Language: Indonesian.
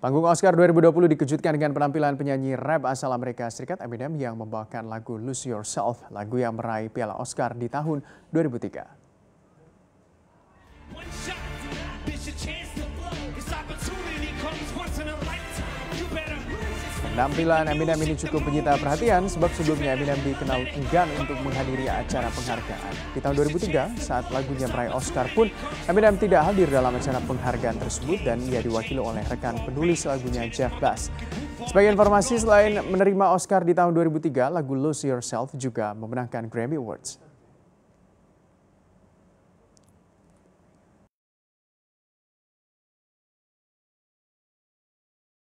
Panggung Oscar 2020 dikejutkan dengan penampilan penyanyi rap asal Amerika Serikat Eminem yang membawakan lagu Lose Yourself, lagu yang meraih piala Oscar di tahun 2003. Penampilan Eminem ini cukup menyita perhatian sebab sebelumnya Eminem dikenal enggan untuk menghadiri acara penghargaan. Di tahun 2003, saat lagunya meraih Oscar pun, Eminem tidak hadir dalam acara penghargaan tersebut dan ia diwakili oleh rekan penulis lagunya Jeff Bass. Sebagai informasi, selain menerima Oscar di tahun 2003, lagu Lose Yourself juga memenangkan Grammy Awards.